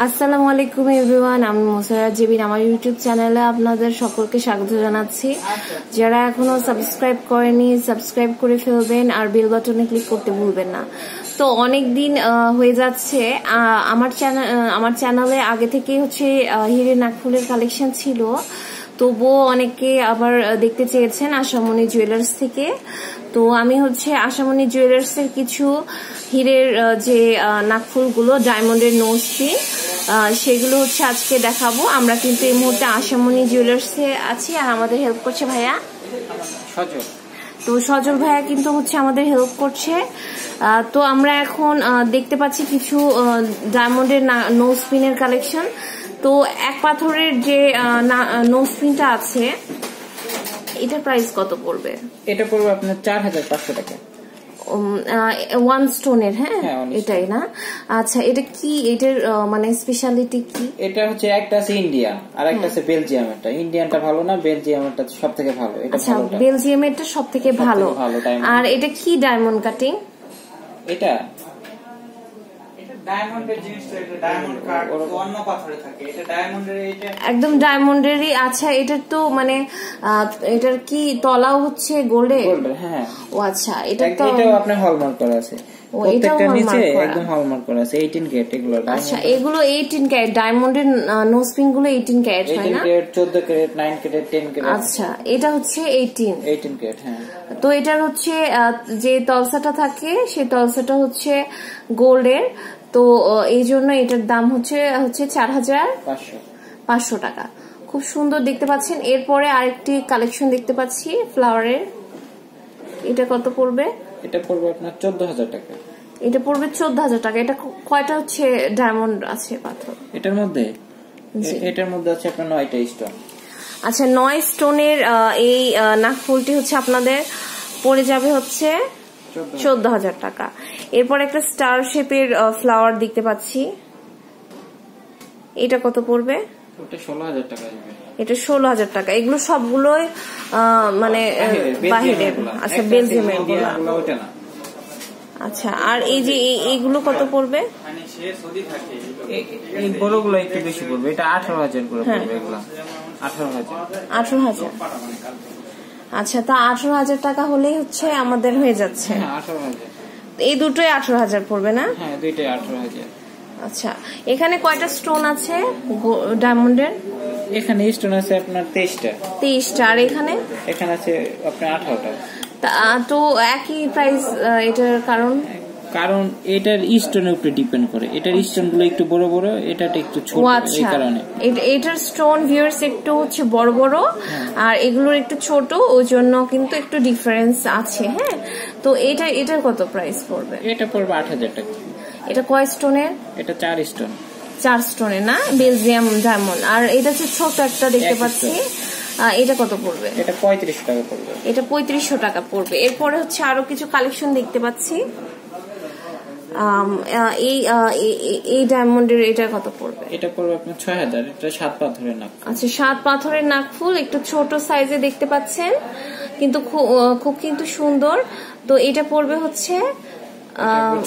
আসসালামু আলাইকুম এভরিওয়ান আমি মোসারা জেবিন। আমার ইউটিউব চ্যানেলে আপনাদের সকলকে স্বাগত জানাচ্ছি। যারা এখনও সাবস্ক্রাইব করেনি সাবস্ক্রাইব করে ফেলবেন আর বেল বাটনে ক্লিক করতে ভুলবেন না। তো অনেক দিন হয়ে যাচ্ছে। আমার চ্যানেল আমার চ্যানেলে আগে থেকেই হচ্ছে হিরে নাকফুলের কালেকশন ছিল। তবুও অনেকে আবার দেখতে চেয়েছেন আশামণি জুয়েলার্স থেকে। তো আমি হচ্ছে আশামণি জুয়েলার্স এর কিছু হিরের যে নাকফুলগুলো ডায়মন্ডের নোজ পিন সেগুলো হচ্ছে আজকে দেখাবো। আমরা কিন্তু এই মুহূর্তে আশামণি জুয়েলার্সে আছি আর আমাদের হেল্প করছে ভাইয়া। তো সজল ভাইয়া কিন্তু হচ্ছে আমাদের হেল্প করছে। তো আমরা এখন দেখতে পাচ্ছি কিছু ডায়মন্ডের নোজ পিনের কালেকশন তো এক পাথরের যে নো স্পিনটা আছে এটার প্রাইস কত পড়বে? এটা পড়বে আপনার চার হাজার পাঁচশো টাকা। ওয়ান স্টোনের হ্যাঁ? এটাই না? আচ্ছা এটা কি? এটার মানে স্পেশালিটি কি? এটা হচ্ছে একটা আছে ইন্ডিয়া আর একটা আছে বেলজিয়াম এটা ইন্ডিয়ানটা ভালো না বেলজিয়াম এটা সব থেকে ভালো? এটা আচ্ছা বেলজিয়াম এটা সব থেকে ভালো। আর এটা কি ডায়মন্ড কাটিং এটা? একদম ডায়মন্ডেরই। আচ্ছা এটার তো মানে এটার কি তলাও হচ্ছে গোল্ডে হ্যাঁ। ও আচ্ছা এটা তো এটাও আপনার হলমার্ক করা আছে। প্রত্যেকটা নিচে একদম হলমার্ক করা আছে 18 ক্যারেট এগুলো আচ্ছা এগুলো 18 ক্যারেট ডায়মন্ডের নোজ পিনগুলো 18 ক্যারেট হয় না? 18 ক্যারেট 14 ক্যারেট 9 ক্যারেট 10 ক্যারেট আচ্ছা এটা হচ্ছে 18 18 ক্যারেট হ্যাঁ। তো এটার হচ্ছে যে তলসাটা থাকে সেই তলসাটা হচ্ছে গোল্ডের। তো এই জন্য এটার দাম হচ্ছে হচ্ছে চার হাজার পাঁচশো। টাকা। খুব সুন্দর দেখতে পাচ্ছেন। এরপরে আরেকটি কালেকশন দেখতে পাচ্ছি ফ্লাওয়ারের এটা কত পড়বে? এটা পড়বে আপনার চোদ্দ হাজার টাকা। এটা পড়বে চোদ্দ হাজার টাকা। এটা কয়টা হচ্ছে ডায়মন্ড আছে পাথর এটার মধ্যে? এটার মধ্যে আছে আপনার নয়টা স্টোন আচ্ছা নয় স্টোনের এই নাকফুলটি হচ্ছে আপনাদের পড়ে যাবে হচ্ছে চোদ্দ হাজার টাকা। এরপর একটা স্টার শেপের ফ্লাওয়ার দেখতে পাচ্ছি। এটা কত পড়বে? এটা ষোলো হাজার টাকা। এগুলো সবগুলোই মানে বাহিরের আচ্ছা বেলজিয়ামের আচ্ছা আর এই যে এইগুলো কত পড়বে? এই বড়গুলো একটু বেশি পড়বে। এটা আঠারো হাজার করে পড়বে এগুলো। আঠারো হাজার। আঠারো হাজার। আচ্ছা তা আঠারো হাজার টাকা হলেই হচ্ছে আমাদের হয়ে যাচ্ছে। এই দুটোই আঠারো হাজার পড়বে না? হ্যাঁ দুইটাই আঠারো হাজার। আচ্ছা এখানে কয়টা স্টোন আছে ডায়মন্ডের এখানে স্টোন আছে আপনার তেইশটা। তেইশটা আর এখানে? এখানে আছে আপনার আঠারোটা। তো একই প্রাইস এটার কারণ? কারণ এটার স্টোনের উপরে ডিপেন্ড করে। এটার স্টোনগুলো একটু বড় বড় এটাটা একটু ছোট এই কারণে। এটার স্টোন ভিউয়ার্স একটু হচ্ছে বড় বড় আর এগুলোর একটু ছোট ওই জন্য কিন্তু একটু ডিফারেন্স আছে হ্যাঁ? তো এটা এটার কত প্রাইস পড়বে? এটা পড়বে আট হাজার টাকা। এটা কয় স্টোনের? এটা চার স্টোন। চার স্টোনের না? Belgium diamond. আর এটা হচ্ছে ছোট একটা দেখতে পাচ্ছি। এটা কত পড়বে? এটা পঁয়ত্রিশশো টাকা পড়বে। এটা পঁয়ত্রিশশো টাকা পড়বে। এরপরে হচ্ছে আরও কিছু কালেকশন দেখতে পাচ্ছি। এই এই ডায়মন্ডের এটা কত পড়বে? এটা পড়বে আপনার ছয় হাজার। এটা সাত পাথরের নাক আচ্ছা সাত পাথরের নাকফুল একটু ছোট সাইজে দেখতে পাচ্ছেন। কিন্তু খুব কিন্তু সুন্দর। তো এটা পড়বে হচ্ছে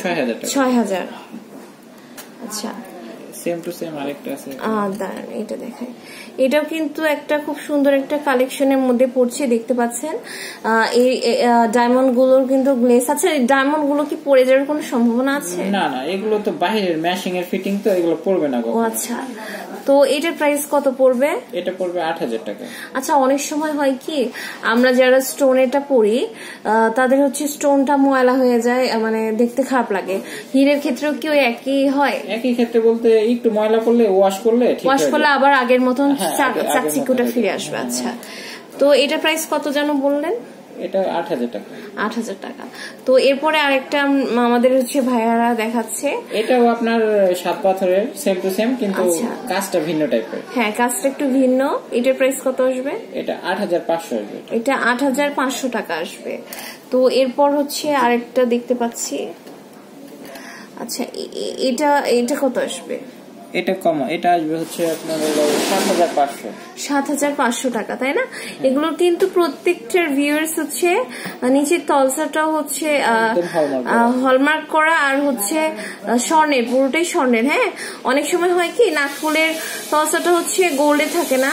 ছয় হাজার ছয় হাজার। আচ্ছা। সেম টু সেম আরেকটা আছে। দাঁড়ান এটা দেখাই। এটাও কিন্তু একটা খুব সুন্দর একটা কালেকশনের মধ্যে পড়ছে দেখতে পাচ্ছেন? এই ডায়মন্ডগুলোর কিন্তু গ্লেস আছে। ডায়মন্ডগুলো কি পড়ে যাওয়ার কোনো সম্ভাবনা আছে? না না এগুলো তো বাহিরের ম্যাশিং এর ফিটিং তো এগুলো পড়বে না ও আচ্ছা। তো এটার প্রাইস কত পড়বে? এটা পড়বে আট হাজার টাকা। আচ্ছা অনেক সময় হয় কি আমরা যারা স্টোন এটা পড়ি তাদের হচ্ছে স্টোনটা ময়লা হয়ে যায় মানে দেখতে খারাপ লাগে। হীরের ক্ষেত্রেও কি ওই একই হয়? একই ক্ষেত্রে বলতে একটু ময়লা করলে ওয়াশ করলে ওয়াশ করলে আবার আগের মতন চাকচিকুটা ফিরে আসবে আচ্ছা। তো এটার প্রাইস কত যেন বললেন? এটা আট হাজার টাকা। আট হাজার টাকা। তো এরপরে আরেকটা আমাদের হচ্ছে ভাইয়ারা দেখাচ্ছে। এটাও আপনার সাত পাথরের সেম টু সেম কিন্তু কাজটা ভিন্ন টাইপের হ্যাঁ কাজটা একটু ভিন্ন। এটার প্রাইস কত আসবে? এটা আট হাজার পাঁচশো আসবে। এটা আট হাজার পাঁচশো টাকা আসবে। তো এরপর হচ্ছে আরেকটা দেখতে পাচ্ছি। আচ্ছা এটা এটা কত আসবে? এটা কম এটা আসবে হচ্ছে আপনার সাত হাজার পাঁচশো। সাত হাজার পাঁচশো টাকা তাই না? এগুলো কিন্তু প্রত্যেকটার ভিউয়ার্স হচ্ছে নিচের তলসাটাও হচ্ছে হলমার্ক করা। আর হচ্ছে স্বর্ণের পুরোটাই স্বর্ণের হ্যাঁ? অনেক সময় হয় কি নাকফুলের তলসাটা হচ্ছে গোল্ডে থাকে না?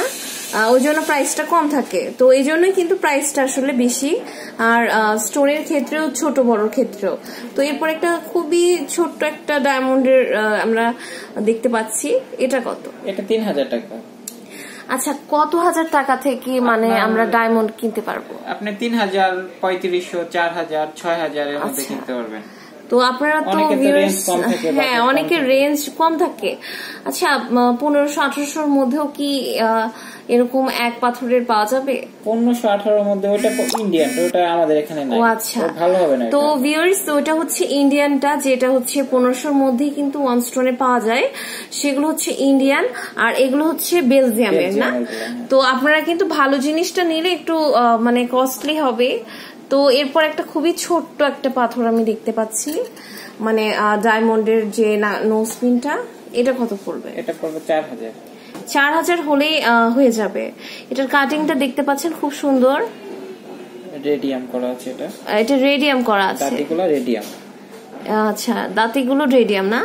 ওই জন্য প্রাইসটা কম থাকে। তো এই জন্যই কিন্তু প্রাইসটা আসলে বেশি। আর স্টোনের ক্ষেত্রেও ছোট বড় ক্ষেত্রেও। তো এরপর একটা খুবই ছোট্ট একটা ডায়মন্ডের আমরা দেখতে পাচ্ছি। এটা কত? এটা তিন হাজার টাকা। আচ্ছা কত হাজার টাকা থেকে মানে আমরা ডায়মন্ড কিনতে পারব? আপনি তিন হাজার পঁয়ত্রিশশো চার হাজার ছয় হাজারের মধ্যে আচ্ছা। কিনতে পারবেন। তো আপনারা তো তো হ্যাঁ অনেকের রেঞ্জ কম থাকে। আচ্ছা পনেরোশো আঠারোশোর মধ্যেও কি এরকম এক পাথরের পাওয়া যাবে? পনেরোশো আঠারোর মধ্যে ওটা ইন্ডিয়ান ওটা আমাদের এখানে নাই। ও আচ্ছা। ভালো হবে না তো। ভিউয়ার্স ওটা হচ্ছে ইন্ডিয়ানটা যেটা হচ্ছে পনেরোশোর মধ্যেই কিন্তু ওয়ান স্টোনে পাওয়া যায়। সেগুলো হচ্ছে ইন্ডিয়ান আর এগুলো হচ্ছে বেলজিয়ামের না? হ্যাঁ। তো আপনারা কিন্তু ভালো জিনিসটা নিলে একটু মানে কস্টলি হবে। তো এরপর একটা খুবই ছোট্ট একটা পাথর আমি দেখতে পাচ্ছি। মানে ডায়মন্ডের যে নোজ পিনটা এটা কত পড়বে? এটা পড়বে চার হাজার। চার হাজার হলেই হয়ে যাবে। এটার কাটিংটা দেখতে পাচ্ছেন খুব সুন্দর। রেডিয়াম করা আছে এটা। এটা রেডিয়াম করা আছে। দাঁতিগুলো রেডিয়াম আচ্ছা দাঁতিগুলো রেডিয়াম না?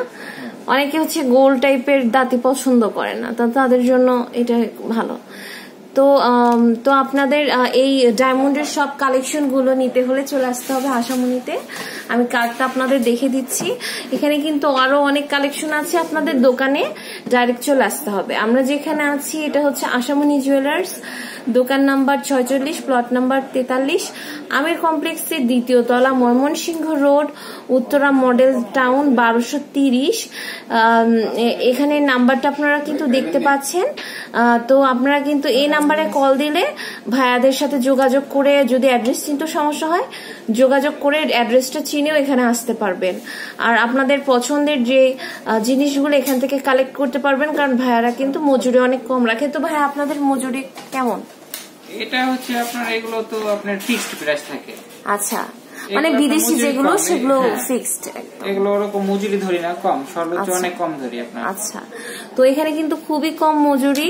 অনেকে হচ্ছে গোল টাইপের দাঁতি পছন্দ করে না তো তাদের জন্য এটা ভালো। তো তো আপনাদের এই ডায়মন্ডের সব কালেকশনগুলো নিতে হলে চলে আসতে হবে আশামনিতে আমি কার্ডটা আপনাদের দেখে দিচ্ছি। এখানে কিন্তু আরও অনেক কালেকশন আছে আপনাদের দোকানে। ডাইরেক্ট চলে আসতে হবে। আমরা যেখানে আছি, এটা হচ্ছে আশামনি জুয়েলার্স দোকান নাম্বার ছয়চল্লিশ, প্লট নাম্বার তেতাল্লিশ, আমির কমপ্লেক্সের দ্বিতীয় তলা, Mymensingh road, Uttara model town বারোশো তিরিশ। এখানে নাম্বারটা আপনারা কিন্তু দেখতে পাচ্ছেন। তো আপনারা কিন্তু এই নাম্বারে কল দিলে ভাইয়াদের সাথে যোগাযোগ করে যদি অ্যাড্রেস চিনতে সমস্যা হয়, যোগাযোগ করে অ্যাড্রেসটা চিনেও এখানে আসতে পারবেন। আর আপনাদের পছন্দের যে জিনিসগুলো এখান থেকে কালেক্ট করতে পারবেন, কারণ ভাইয়ারা কিন্তু মজুরি অনেক কম রাখে। তো ভাইয়া, আপনাদের মজুরি কেমন? এটা হচ্ছে আপনার এগুলো তো আপনার ফিক্সড প্রাইস থাকে। আচ্ছা। মানে বিদেশি যেগুলো সেগুলো হ্যাঁ। ফিক্সড এগুলো ওরকম মজুরি ধরি না কম। সর্বোচ্চ আচ্ছা। অনেক কম ধরি আপনার। আচ্ছা। তো এখানে কিন্তু খুবই কম মজুরি।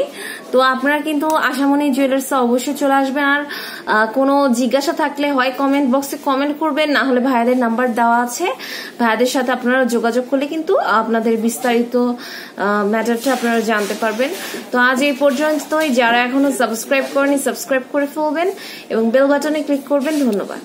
তো আপনারা কিন্তু আশামনি জুয়েলার্স অবশ্যই চলে আসবেন। আর কোনো জিজ্ঞাসা থাকলে হয় কমেন্ট বক্সে কমেন্ট করবেন। না হলে ভাইয়াদের নাম্বার দেওয়া আছে। ভাইয়াদের সাথে আপনারা যোগাযোগ করলে কিন্তু আপনাদের বিস্তারিত ম্যাটারটা আপনারা জানতে পারবেন। তো আজ এই পর্যন্তই। যারা এখনও সাবস্ক্রাইব করেনি সাবস্ক্রাইব করে ফেলবেন এবং বেল বাটনে ক্লিক করবেন। ধন্যবাদ।